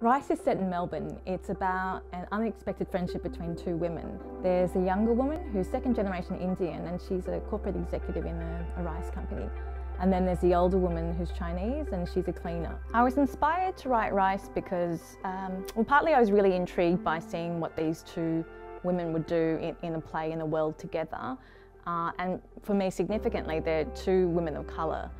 Rice is set in Melbourne. It's about an unexpected friendship between two women. There's a younger woman who's second generation Indian and she's a corporate executive in a, a rice company. And then there's the older woman who's Chinese and she's a cleaner. I was inspired to write Rice because, um, well, partly I was really intrigued by seeing what these two women would do in, in a play in a world together. Uh, and for me, significantly, they're two women of colour.